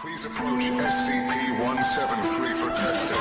Please approach SCP-173 for testing.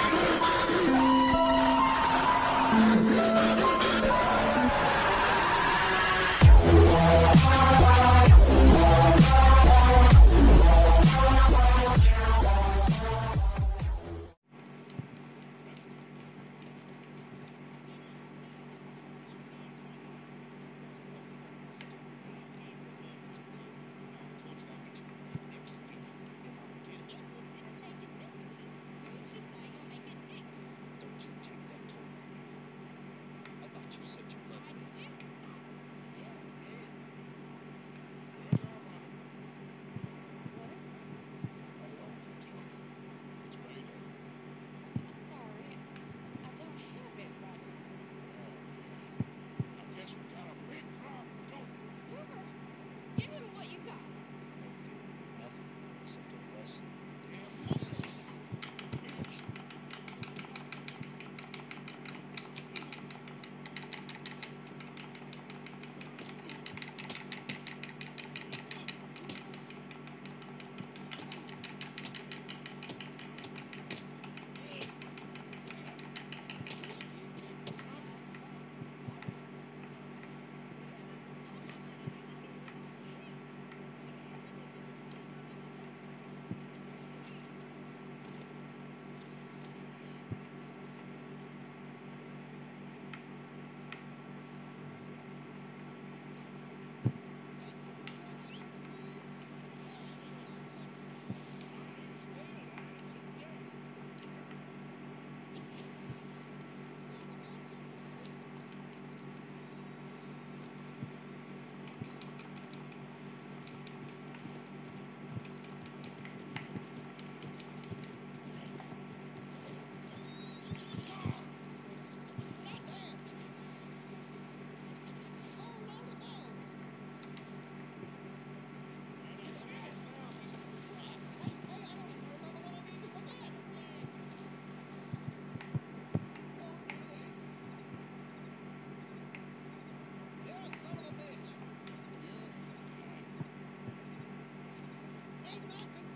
Nick.